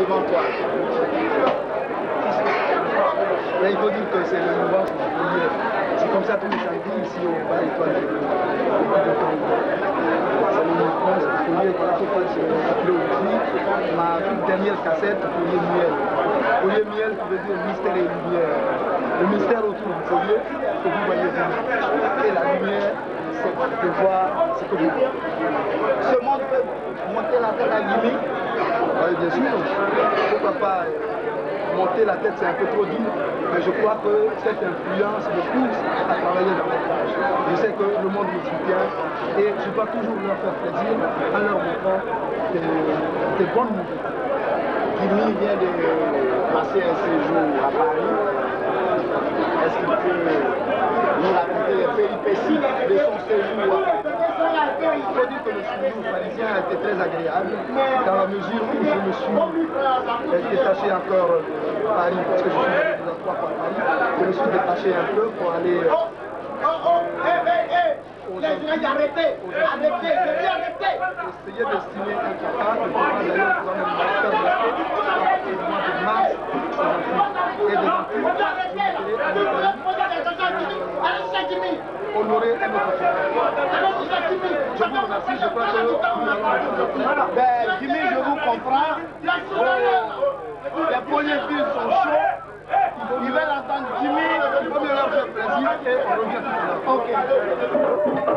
devant toi. Là, il faut dire que c'est le mouvement C'est comme ça tous les samedis ici au bas étoile de C'est le mouvement, le. Ma toute dernière cassette, collier miel. Collier miel qui veut dire mystère et lumière. Le mystère autour du collier, que vous voyez. Et la lumière, c'est de voir ce que vous. Ce monde peut monter la tête à Guimé. Bien sûr. Pourquoi pas monter la tête, c'est un peu trop dur, mais je crois que cette influence me pousse à travailler davantage. Je sais que le monde me soutient et je dois toujours leur faire plaisir en leur montrant des, des bonnes nouvelles. Kimi vient de passer un séjour à Paris. Est-ce qu'il peut nous raconter les péripéties de son séjour à il faut dire que le séjour parisien a été très agréable dans la mesure où je me suis détaché encore de Paris parce que je suis déjà trois fois Paris. Je me suis détaché un peu pour aller. Oh, oh, oh, hé, hé, hé Les arrêtez Arrêtez Je arrêtez Essayer d'estimer un de dans le de la Paix à partir du mois de mars et de honorer un autre Je vous remercie, je crois que Ben, Jimmy, je vous comprends. les premiers films sont chauds. Ils veulent entendre Jimmy, faut leur faire plaisir et on revient tout à l'heure. Ok.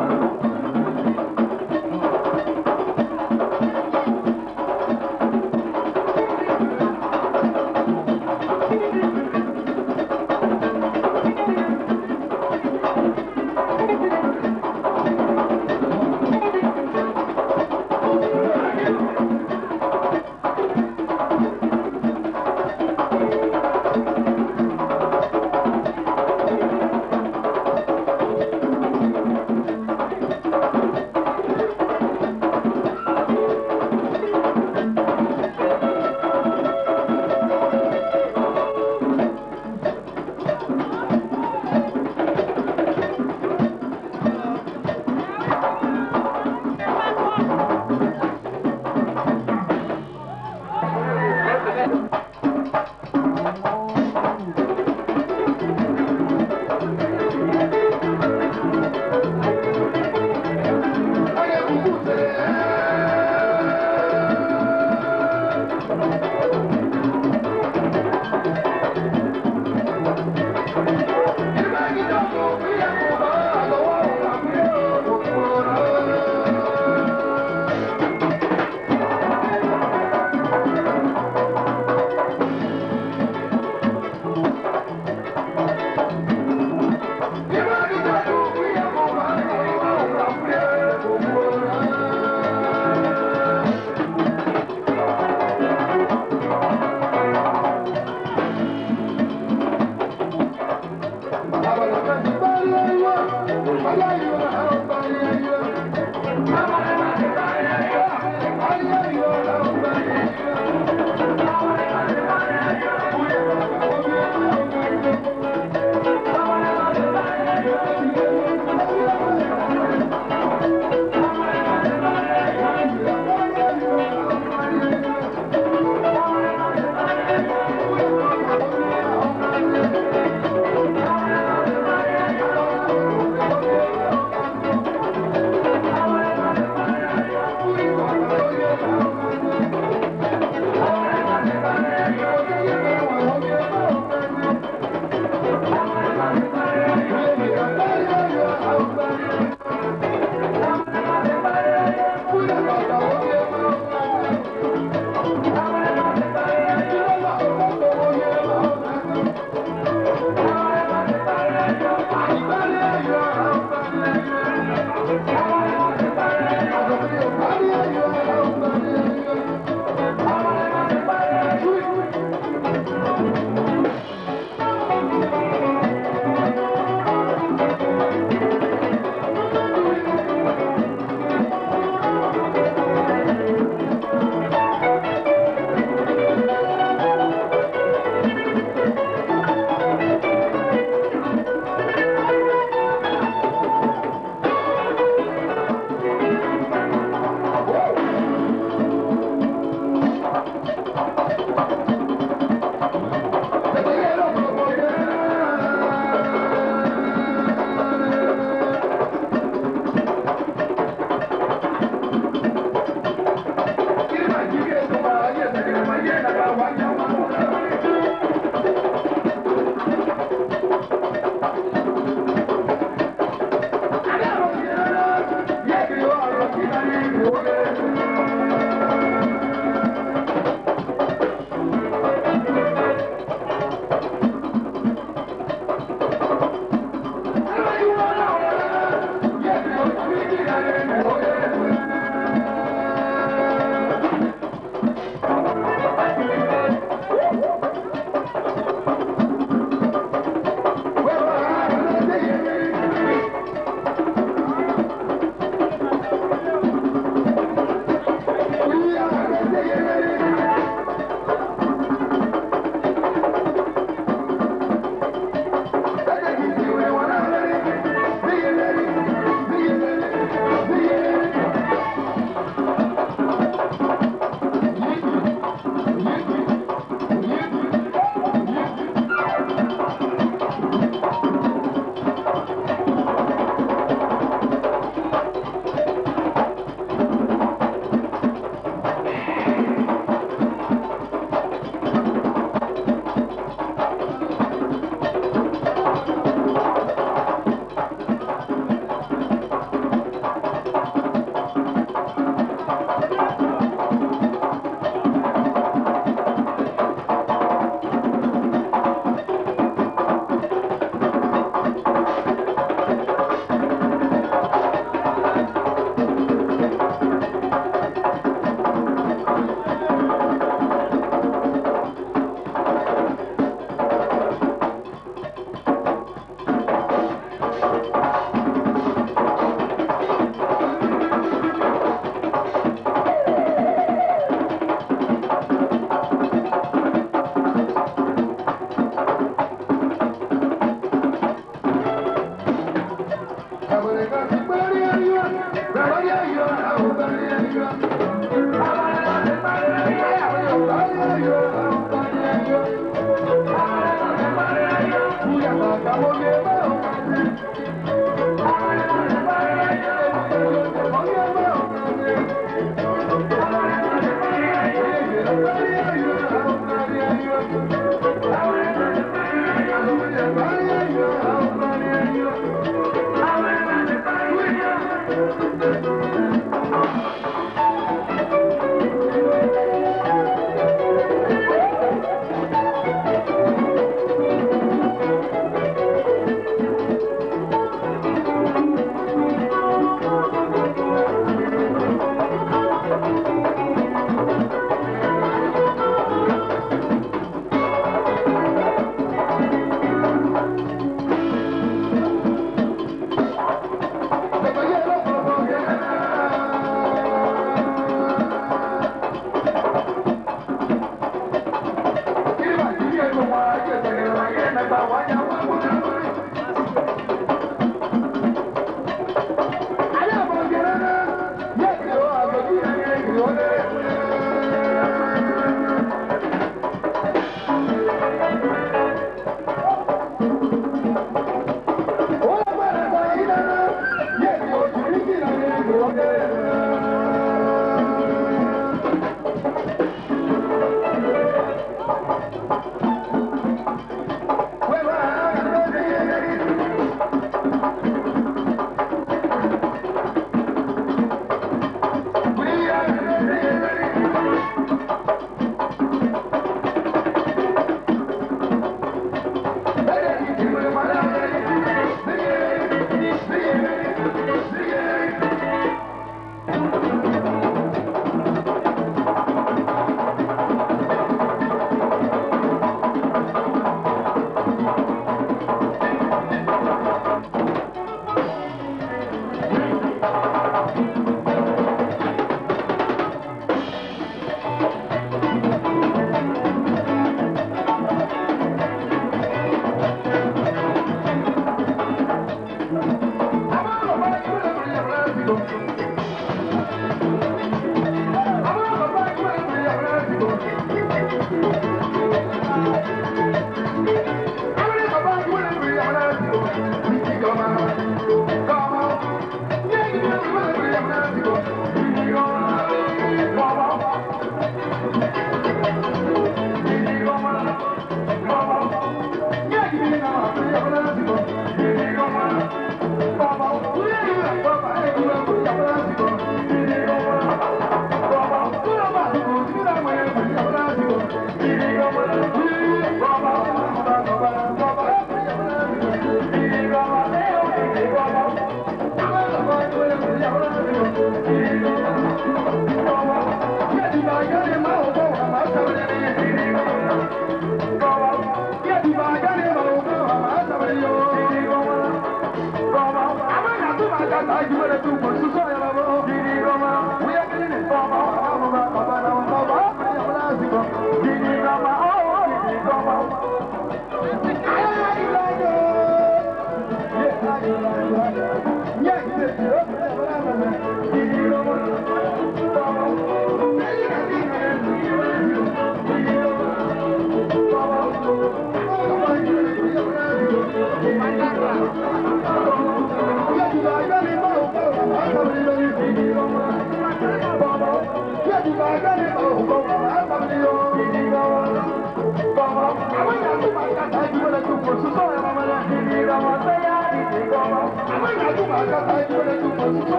Thank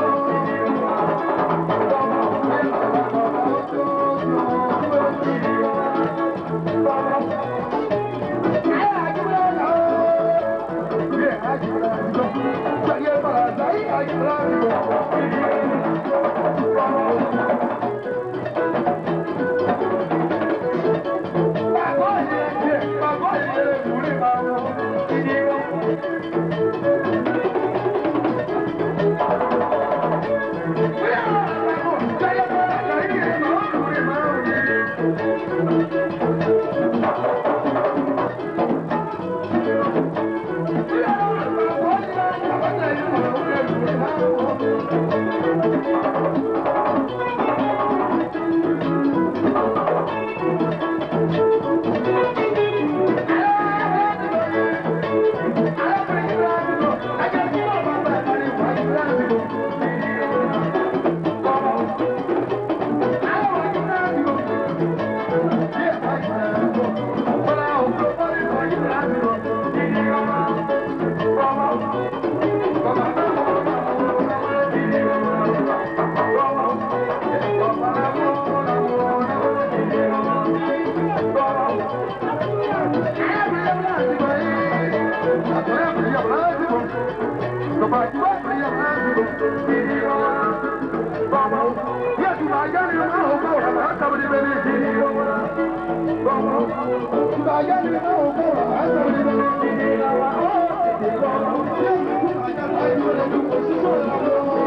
you. Thank you.